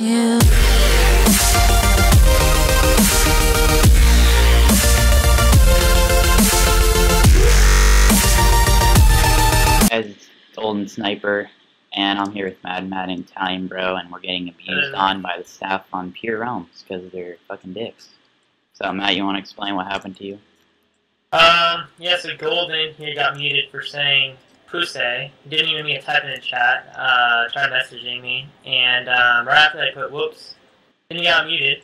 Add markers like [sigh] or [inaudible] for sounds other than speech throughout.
you. guys, it's Golden Sniper, and I'm here with Mad Matt and Italian Bro, and we're getting abused on by the staff on Pure Realms because they're fucking dicks. So, Matt, you want to explain what happened to you? Um, yeah, so Golden he got muted for saying pussy. Didn't even me a type in the chat, uh, tried messaging me, and um, right after I put whoops, then he got muted.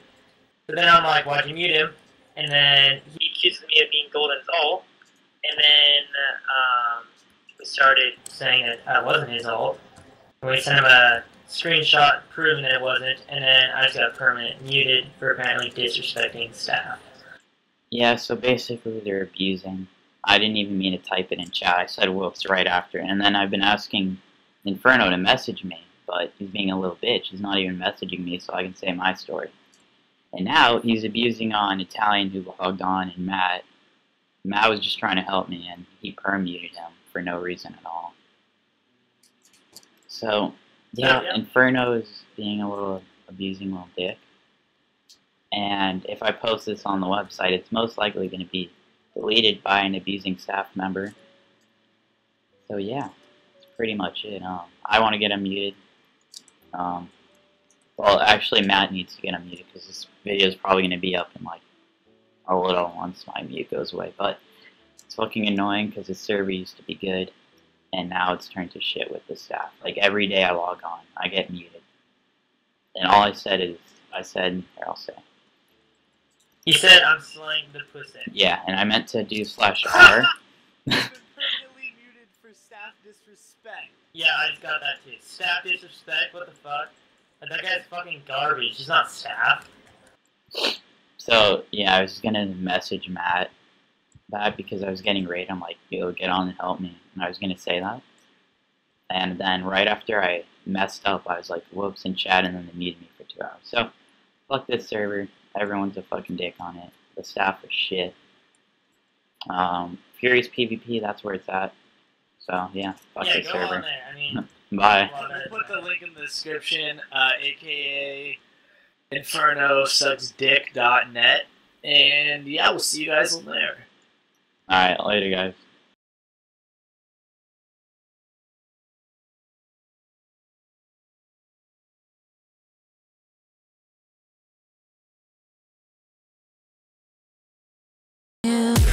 So then I'm like, why'd you mute him? And then he accused me of being Golden's alt, and then um, we started saying that I wasn't his alt. And we sent him a screenshot proving that it wasn't, and then I just got permanent muted for apparently disrespecting staff. Yeah, so basically they're abusing. I didn't even mean to type it in chat. I said whoops right after, and then I've been asking Inferno to message me, but he's being a little bitch. He's not even messaging me so I can say my story. And now he's abusing on Italian who logged on and Matt. Matt was just trying to help me, and he permuted him for no reason at all. So, yeah, Yeah. Inferno is being a little abusing little dick. And if I post this on the website, it's most likely going to be deleted by an abusing staff member. So yeah, that's pretty much it. Um, I want to get him muted. Um, well, actually, Matt needs to get him muted because this video is probably going to be up in like a little once my mute goes away. But it's fucking annoying because his server used to be good, and now it's turned to shit with the staff. Like every day I log on, I get muted, and all I said is, I said, I'll say. He said I'm slaying the pussy. Yeah, and I meant to do slash [laughs] R. Permanently muted for staff disrespect. Yeah, I just got that too. Staff disrespect, what the fuck? That guy's fucking garbage. He's not staff. So yeah, I was gonna message Matt that because I was getting raided. I'm like, yo, get on and help me. And I was gonna say that. And then right after I messed up, I was like, whoops, in chat, and then they muted me for two hours. So fuck this server. Everyone's a fucking dick on it. The staff are shit. Um, Furious PvP, that's where it's at. So yeah, fuck yeah, this go on server. there. I mean, [laughs] Bye. a lot better We'll put the link in the description, uh, aka infernosucksdick.net. And yeah, we'll see you guys on there. Alright, later guys. You.